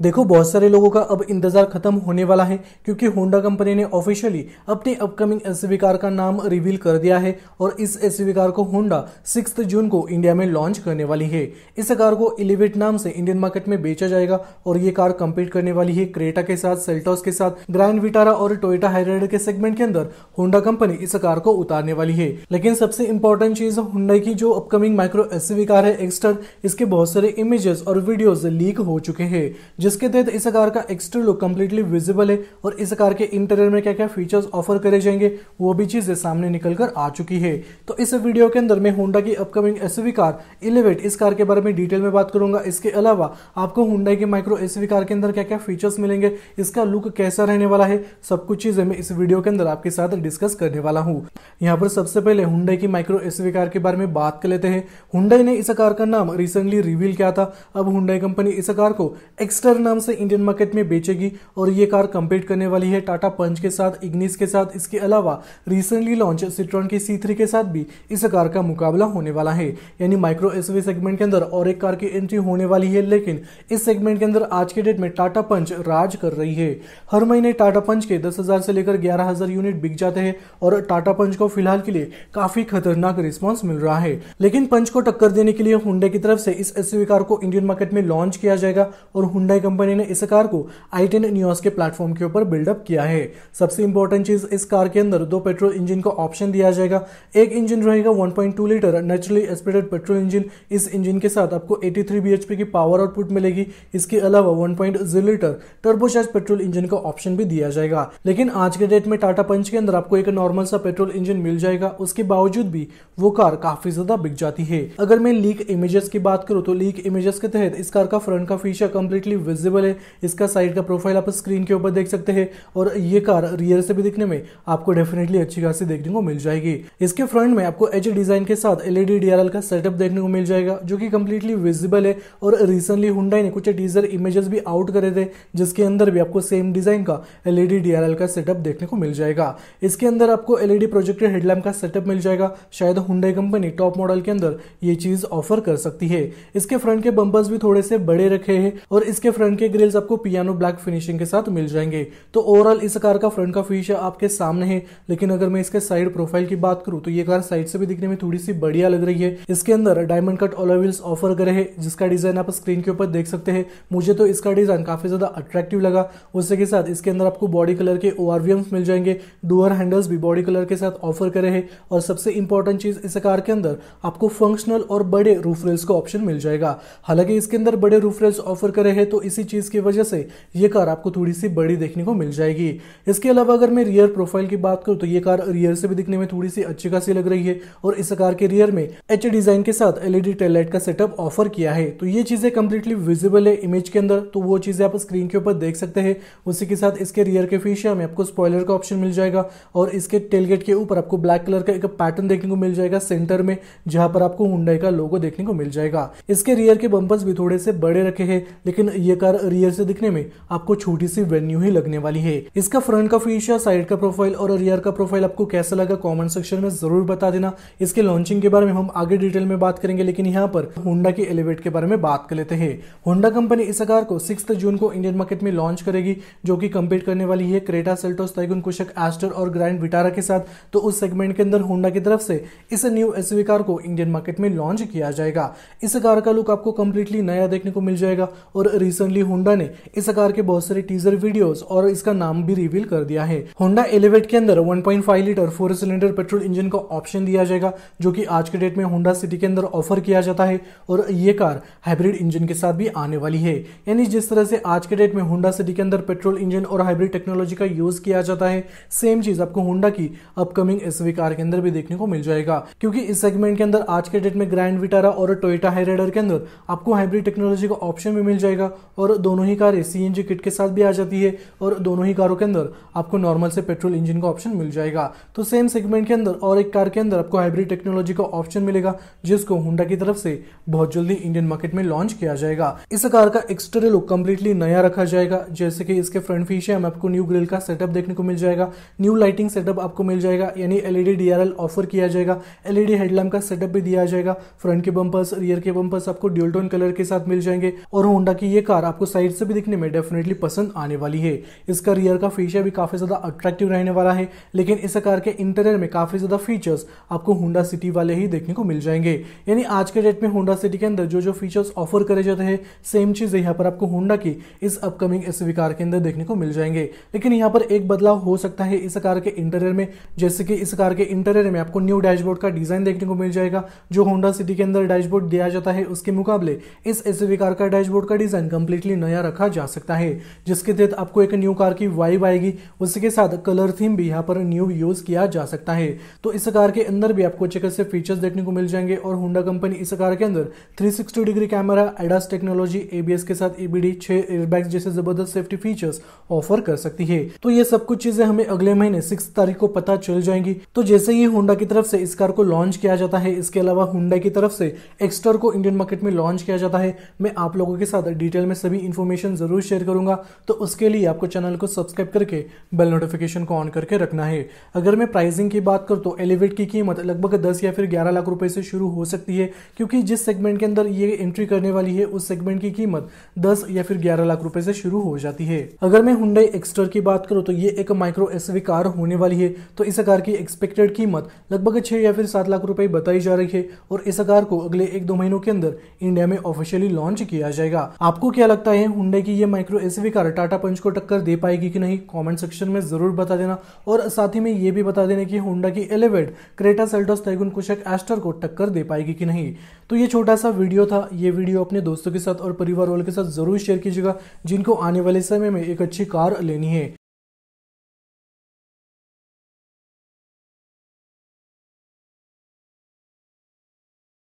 देखो, बहुत सारे लोगों का अब इंतज़ार खत्म होने वाला है, क्योंकि होंडा कंपनी ने ऑफिशियली अपने अपकमिंग एसयूवी कार का नाम रिवील कर दिया है और इस एसयूवी कार को होंडा सिक्स जून को इंडिया में लॉन्च करने वाली है। इस कार को इलिवेट नाम से इंडियन मार्केट में बेचा जाएगा और ये कार कम्पीट करने वाली है क्रेटा के साथ सेल्टॉस के साथ ग्रैंड विटारा और टोयोटा हाईराइडर के सेगमेंट के अंदर होंडा कंपनी इस कार को उतारने वाली है। लेकिन सबसे इंपॉर्टेंट चीज़ होंडा की जो अपकमिंग माइक्रो एसयूवी कार है एक्सटर इसके बहुत सारे इमेजेस और वीडियोज़ लीक हो चुके हैं जिसके तहत इस कार का एक्सटर लुक कंप्लीटली विजिबल है और इस कार के इंटीरियर में क्या क्या फीचर्स ऑफ़र करे जाएँगे, वो भी चीज़ें सामने निकल कर आ चुकी है। तो इस वीडियो के अंदर मैं होंडा की अपकमिंग एस कार इलेवेट इस कार के बारे में डिटेल में बात करूँगा। इसके अलावा आपको होंडा की माइक्रो एस कार के अंदर क्या क्या फीचर्स मिलेंगे, इसका लुक कैसा रहने वाला है, सब कुछ चीज़ें मैं इस वीडियो के अंदर आपके साथ डिस्कस करने वाला हूँ। यहाँ पर सबसे पहले हुंडई की माइक्रो एस कार के बारे में बात कर लेते हैं। हुंडई ने इस कार का नाम रिसेंटली रिवील किया था। अब हुंडई कंपनी इस कार को एक्सटर नाम से इंडियन मार्केट में बेचेगी और ये कार कंपीट करने वाली है टाटा पंच के साथ इग्निस के साथ। इसके अलावा रिसेंटली लॉन्च सिट्रॉन की सी के साथ भी इस कार का मुकाबला होने वाला है। यानी माइक्रो एस सेगमेंट के अंदर और एक कार की एंट्री होने वाली है, लेकिन इस सेगमेंट के अंदर आज के डेट में टाटा पंच राज कर रही है। हर महीने टाटा पंच के दस से लेकर ग्यारह यूनिट बिक जाते हैं और टाटा पंच को फ़िलहाल के लिए काफ़ी खतरनाक रिस्पॉन्स मिल रहा है। लेकिन पंच को टक्कर देने के लिए हुंडे की तरफ़ से इस एस कार को इंडियन मार्केट में लॉन्च किया जाएगा और हुंडई कंपनी ने इस कार को आई टेन न्यूज़ के प्लेटफॉर्म के ऊपर बिल्डअप किया है। सबसे इंपॉर्टेंट चीज़ इस कार के अंदर दो पेट्रोल इंजन का ऑप्शन दिया जाएगा। एक इंजन रहेगा 1.2 litre naturally aspirated petrol engine इस इंजन के साथ आपको 83 bhp की पावर आउटपुट मिलेगी। इसके अलावा 1.0 लीटर टर्बोचार्ज पेट्रोल इंजन का ऑप्शन भी दिया जाएगा। लेकिन आज के डेट में टाटा पंच के अंदर आपको एक नॉर्मल सा पेट्रोल इंजन मिल जाएगा। उसके बावजूद भी वो कार काफ़ी ज़्यादा बिक जाती है। अगर मैं लीक इमेजेस की बात करूँ तो लीक इमेजेस के तहत इस कार का फ्रंट का फीचर कंप्लीटली विजिबल है। इसका साइड का प्रोफ़ाइल आप स्क्रीन के ऊपर देख सकते हैं और ये कार रियर से भी दिखने में आपको डेफिनेटली अच्छी खासी देखने को मिल जाएगी। इसके फ्रंट में आपको एच डिज़ाइन के साथ एलईडी डीआरएल का सेटअप देखने को मिल जाएगा, जो कि कंप्लीटली विजिबल है और रिसेंटली हुंडई ने कुछ टीजर इमेजेस भी आउट करे थे, जिसके अंदर भी आपको सेम डिज़ाइन का एलईडी डीआरएल का सेटअप देखने को मिल जाएगा। इसके अंदर आपको एलईडी प्रोजेक्टेड हेडलैम्प का सेटअप मिल जाएगा। शायद हुंडई कंपनी टॉप मॉडल के अंदर ये चीज़ ऑफ़र कर सकती है। इसके फ्रंट के बम्पर्स भी थोड़े से बड़े रखे हैं और इसके फ्रंट के ग्रिल्स आपको पियानो ब्लैक फिनिशिंग के साथ मिल जाएँगे। तो ओवरऑल इस कार का फ्रंट का फीचर आपके सामने है। लेकिन अगर मैं इसके साइड प्रोफ़ाइल की बात करूँ तो ये कार साइड से भी दिखने में थोड़ी सी बढ़िया लग रही है। इसके अंदर डायमंड कट ओलाविल्स ऑफ़र करे है, जिसका डिज़ाइन आप स्क्रीन के ऊपर देख सकते हैं। मुझे तो इसका डिज़ाइन काफ़ी ज़्यादा अट्रैक्टिव लगा। उससे के साथ इसके अंदर आपको बॉडी कलर के ओ मिल जाएँगे। डुअर हैंडल्स भी बॉडी कलर के साथ ऑफ़र करे है। और सबसे इंपॉर्टेंट चीज़ इस कार के अंदर आपको फंक्शनल और बड़े रूफ रेल्स का ऑप्शन मिल जाएगा। हालाँकि इसके अंदर बड़े रूफ रेल्स ऑफ़र करे हैं तो इसी चीज़ की वजह से ये कार आपको थोड़ी सी बड़ी देखने को मिल जाएगी। इसके अलावा अगर मैं रियर प्रोफ़ाइल की बात करूँ तो ये कार रियर से भी दिखने में थोड़ी सी अच्छी खासी लग रही है और इस कार के रियर में एच डिज़ाइन के साथ एलईडी टेललाइट का सेटअप ऑफ़र किया है। तो ये चीज़ें कंप्लीटली विजिबल है इमेज के अंदर तो वो चीज़ें आप स्क्रीन के ऊपर देख सकते हैं। उसी के साथ इसके रियर के फीचर में आपको स्पॉयलर का ऑप्शन मिल जाएगा और इसके टेलगेट के ऊपर आपको ब्लैक कलर का एक पैटर्न देखने को मिल जाएगा सेंटर में, जहाँ पर आपको हुंडई का लोगो देखने को मिल जाएगा। इसके रियर के बम्पर्स भी थोड़े से बड़े रखे हैं, लेकिन ये कार रियर से दिखने में आपको छोटी सी वेन्यू ही लगने वाली है। इसका फ्रंट का फीचर साइड का प्रोफ़ाइल और रियर का प्रोफ़ाइल आपको कैसा लगा कॉमेंट सेक्शन में ज़रूर बता देना। इसके लॉन्चिंग के बारे में हम आगे डिटेल में बात करेंगे, लेकिन यहाँ पर होंडा के एलिवेट के बारे में बात कर लेते हैं। होंडा कंपनी इस कार को सिक्स जून को इंडियन मार्केट में लॉन्च करेगी, जो की कंपीट करने वाली है Creta Seltos Taigun Kushaq Astor और ग्रैंड विटारा के साथ। तो उस सेगमेंट के अंदर होंडा की तरफ़ से इस न्यू एस कार को इंडियन मार्केट में लॉन्च किया जाएगा। इस कार का लुक आपको कंप्लीटली नया देखने को मिल जाएगा और रिसेंटली होंडा ने इस कार के बहुत सारे टीजर वीडियोस और इसका नाम भी रिवील कर दिया है। होंडा एलिवेट के अंदर 1.5 litre four cylinder petrol engine का ऑप्शन दिया जाएगा, जो कि आज के डेट में होंडा सिटी के अंदर ऑफ़र किया जाता है और ये कार हाइब्रिड इंजन के साथ भी आने वाली है। यानी जिस तरह से आज के डेट में होंडा सिटी के अंदर पेट्रोल इंजन और हाइब्रिड टेक्नोलॉजी का यूज़ किया जाता है सेम चीज़ आपको होंडा की अपकमिंग एसवी कार के अंदर भी देखने को मिल जाएगा। क्योंकि इस सेगमेंट के अंदर आज के डेट में ग्रैंड विटारा और टोयोटा हाईराइडर के अंदर आपको हाइब्रिड टेक्नोलॉजी का ऑप्शन भी मिल जाएगा और दोनों ही कारें सीएनजी किट के साथ भी आ जाती है और दोनों ही कारों के अंदर आपको नॉर्मल से पेट्रोल इंजन का ऑप्शन मिल जाएगा। तो सेम सेगमेंट के अंदर और एक कार के अंदर आपको हाइब्रिड टेक्नोलॉजी का ऑप्शन मिलेगा, जिसको हुडा की तरफ़ से बहुत जल्दी इंडियन मार्केट में लॉन्च किया जाएगा। इस कार का एक्सटर्नल लुक कम्प्लीटली नया रखा जाएगा, जैसे कि इसके फ्रंट फीचर में आपको न्यू ग्रिल का सेटअप देखने को मिल जाएगा न्यू लाइटिंग सेटअप आपको मिल जाएगा, यानी एलईडी डीआरएल ऑफ़र किया जाएगा एलईडी हेडलैम्प का सेटअप भी दिया जाएगा फ्रंट के बम्पर्स रियर के बम्पर्स आपको ड्यूल टोन कलर के साथ मिल जाएँगे, और होंडा की ये कार आपको साइड से भी दिखने में डेफिनेटली पसंद आने वाली है। इसका रियर का फीचर भी काफ़ी ज़्यादा अट्रैक्टिव रहने वाला है, लेकिन इस कार के इंटीरियर में काफ़ी ज़्यादा फीचर्स आपको होंडा सिटी वाले ही देखने को मिल जाएँगे। यानी आज के डेट में होंडा सिटी के अंदर जो जो फीचर्स ऑफ़र करे जाते हैं सेम चीज़ यहाँ पर आपको होंडा की इस अपकमिंग एस कार के अंदर देखने को मिल जाएँगे। लेकिन यहाँ पर एक बदलाव हो सकता है इस कार के इंटीरियर में, जैसे कि इस कार के इंटीरियर में आपको न्यू डैशबोर्ड का डिज़ाइन देखने को मिल जाएगा, जो होंडा सिटी के अंदर डैशबोर्ड दिया जाता है, उसके मुकाबले इस एस कार का डैशबोर्ड का डिज़ाइन कंप्लीटली नया रखा जा सकता है, जिसके तहत आपको एक न्यू कार की वाइब आएगी। उसके साथ कलर थीम भी यहाँ पर न्यू यूज़ किया जा सकता है। तो इस कार के अंदर भी आपको अच्छे खासे फीचर्स देखने को मिल जाएँगे और होंडा कंपनी इस कार के अंदर 360 degree camera ADAS technology ABS के साथ एबीडी छह एयरबैग्स जैसे ज़बरदस्त सेफ्टी फीचर्स ऑफ़र कर सकती है। तो ये सब कुछ चीज़ें हमें अगले महीने सिक्स तारीख को पता चल जाएँगी। तो जैसे ही होंडा की तरफ़ से इस कार को लॉन्च किया जाता है, इसके अलावा होंडा की तरफ़ से एक्स्टर को इंडियन मार्केट में लॉन्च किया जाता है। मैं आप लोगों के साथ डिटेल में सभी इन्फॉर्मेशन ज़रूर शेयर करूँगा तो उसके लिए आपको चैनल को सब्सक्राइब करके बेल नोटिफिकेशन को ऑन करके रखना है। अगर मैं प्राइसिंग की बात करूँ तो एलिवेट की कीमत लगभग दस या फिर ग्यारह लाख रुपए से शुरू हो सकती है, क्योंकि जिस सेगमेंट के अंदर ये एंट्री करने वाली है, उस सेगमेंट की कीमत दस या फिर ग्यारह लाख रुपए से शुरू हो जाती है। अगर मैं हुंडई एक्सटर की बात करूँ तो ये एक माइक्रो एसवी कार होने वाली है तो इस कार की एक्सपेक्टेड कीमत लगभग छह या फिर सात लाख रुपए बताई जा रही है, और इस कार को अगले एक दो महीनों के अंदर इंडिया में ऑफिशियली लॉन्च किया जाएगा। आपको क्या लगता है हुंडई की ये micro SUV car Tata Punch को टक्कर दे पाएगी कि नहीं? कमेंट सेक्शन में ज़रूर बता देना। और साथ ही में ये भी बता देना कि होंडा की Elevate Creta Seltos Taigun Kushaq Astor को टक्कर दे पाएगी कि नहीं? तो ये छोटा सा वीडियो था। ये वीडियो अपने दोस्तों के साथ और परिवार वालों के साथ ज़रूर शेयर कीजिएगा, जिनको आने वाले समय में एक अच्छी कार लेनी है।